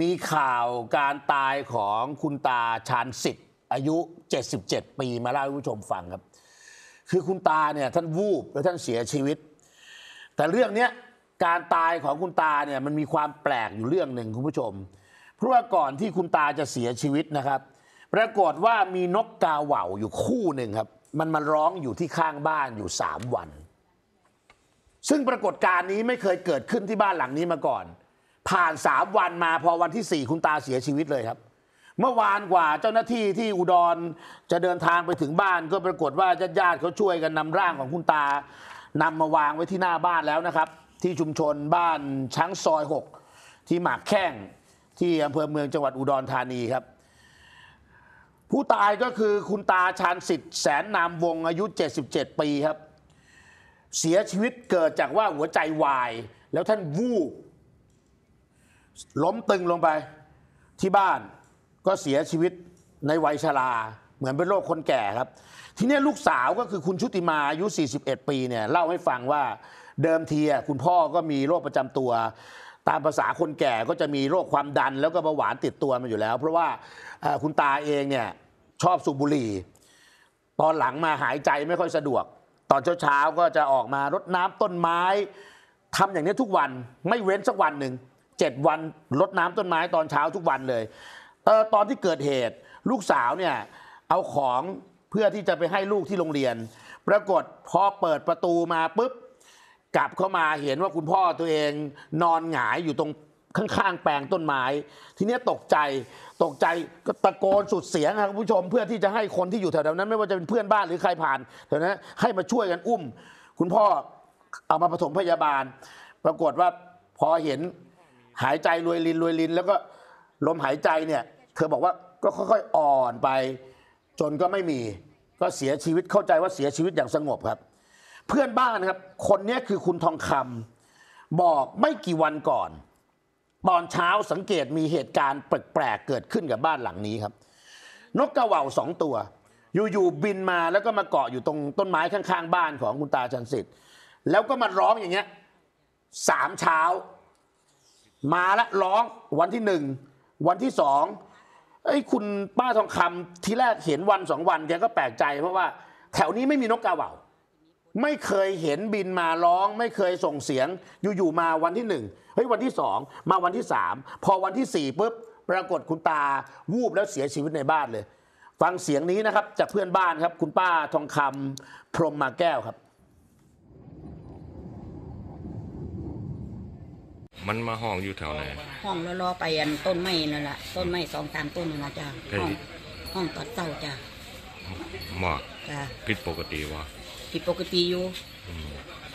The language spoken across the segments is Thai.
มีข่าวการตายของคุณตาชาญสิทธิ์อายุ 77 ปีมาเล่าให้ผู้ชมฟังครับ คือคุณตาเนี่ยท่านวูบแล้วท่านเสียชีวิต แต่เรื่องนี้การตายของคุณตาเนี่ยมันมีความแปลกอยู่เรื่องหนึ่งคุณผู้ชม เพราะว่าก่อนที่คุณตาจะเสียชีวิตนะครับ ปรากฏว่ามีนกกาเหว่าอยู่คู่หนึ่งครับ มันมาร้องอยู่ที่ข้างบ้านอยู่ 3 วัน ซึ่งปรากฏการณ์นี้ไม่เคยเกิดขึ้นที่บ้านหลังนี้มาก่อน ผ่าน3วันมาพอวันที่4คุณตาเสียชีวิตเลยครับ เมื่อวานกว่าเจ้าหน้าที่ที่อุดรจะเดินทางไปถึงบ้านก็ปรากฏว่าญาติๆเขาช่วยกันนำร่างของคุณตานำมาวางไว้ที่หน้าบ้านแล้วนะครับ ที่ชุมชนบ้านช้างซอย 6 ที่หมากแข้งที่อำเภอเมืองจังหวัดอุดรธานีครับ ผู้ตายก็คือคุณตาชาญสิทธิ์แสนนามวงอายุ 77 ปีครับ เสียชีวิตเกิดจากว่าหัวใจวาย แล้วท่านวูบ ล้มตึงลงไปที่บ้านก็เสียชีวิตในวัยชราเหมือนเป็นโรคคนแก่ครับ ทีนี้ลูกสาวก็คือคุณชุติมาอายุ 41 ปีเนี่ยเล่าให้ฟังว่าเดิมทีอะคุณพ่อก็มีโรคประจำตัว ตามภาษาคนแก่ก็จะมีโรคความดันแล้วก็เบาหวานติดตัวมาอยู่แล้ว เพราะว่าคุณตาเองเนี่ยชอบสูบบุหรี่ ตอนหลังมาหายใจไม่ค่อยสะดวก ตอนเช้าๆก็จะออกมารดน้ำต้นไม้ทำอย่างนี้ทุกวันไม่เว้นสักวันหนึ่ง เจ็ดวันรดน้ำต้นไม้ตอนเช้าทุกวันเลยเออตอนที่เกิดเหตุลูกสาวเนี่ยเอาของเพื่อที่จะไปให้ลูกที่โรงเรียน ปรากฏพอเปิดประตูมาปุ๊บกลับเข้ามาเห็นว่าคุณพ่อตัวเองนอนหงายอยู่ตรงข้างๆ แปลงต้นไม้ ทีนี้ตกใจตกใจก็ตะโกนสุดเสียงครับคุณผู้ชม เพื่อที่จะให้คนที่อยู่แถวๆนั้น ไม่ว่าจะเป็นเพื่อนบ้านหรือใครผ่านแถวนั้นให้มาช่วยกันอุ้ม คุณพ่อเอามาปฐมพยาบาล ปรากฏว่าพอเห็น หายใจรวยลินรวยลิน แล้วก็ลมหายใจเนี่ย เธอบอกว่าก็ค่อยๆอ่อนไป จนก็ไม่มี ก็เสียชีวิตเข้าใจว่าเสียชีวิตอย่างสงบครับ เพื่อนบ้านนะครับ คนนี้คือคุณทองคำบอกไม่กี่วันก่อน ตอนเช้าสังเกตมีเหตุการณ์แปลกๆเกิดขึ้นกับบ้านหลังนี้ครับ นกกระว่าวสองตัว อยู่ๆบินมาแล้วก็มาเกาะอยู่ตรงต้นไม้ข้างๆ บ้านของคุณตาชันสิทธิ์แล้วก็มาร้องอย่างเงี้ยสามเช้า มาล้วร้องวันที่หนึ่งวันที่สองไอ้คุณป้าทองคำทีแรกเห็นวันสองวันแกก็แปลกใจ เพราะว่าแถวนี้ไม่มีนกกาเหว่า ไม่เคยเห็นบินมาร้อง ไม่เคยส่งเสียงอยู่ๆมาวันที่หนึ่งเฮ้ยวันที่สองมาวันที่สามพอวันที่สี่ปุ๊บปรากฏคุณตาวูบแล้วเสียชีวิตในบ้านเลย ฟังเสียงนี้นะครับ จากเพื่อนบ้านครับ คุณป้าทองคำพรหมมาแก้วครับ มันมาห้องอยู่แถวไหน ห้องรอๆไปอันต้นไม้นั่นแหละต้นไม้สองสามต้นนั่นนะจ้ะเฮ้ยห้องห้องตัดเต้าจ้ะหมอกจ้ะผิดปกติวะผิดปกติอยู่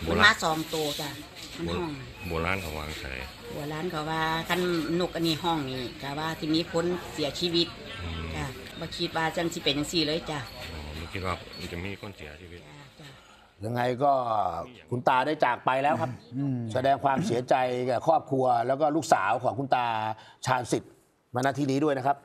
โบมันรามาณสองตัวจ้ะมันโบห้อง โบราณเขาวางใส่ หัวร้านเขาว่าคันนกอันนี้ห้องนี่แต่ว่าที่มีคนเสียชีวิตจ้ะบ่คิดว่าจังสิเป็นจังซี่เลยจ้ะอ๋อไม่คิดว่ามันจะมีคนเสียชีวิต จ้ะจ้ะ ยังไงก็คุณตาได้จากไปแล้วครับ แสดงความเสียใจกับครอบครัว แล้วก็ลูกสาวของคุณตาชาญสิทธิ์มาณที่นี้ด้วยนะครับ